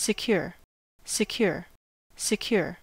secure, secure, secure.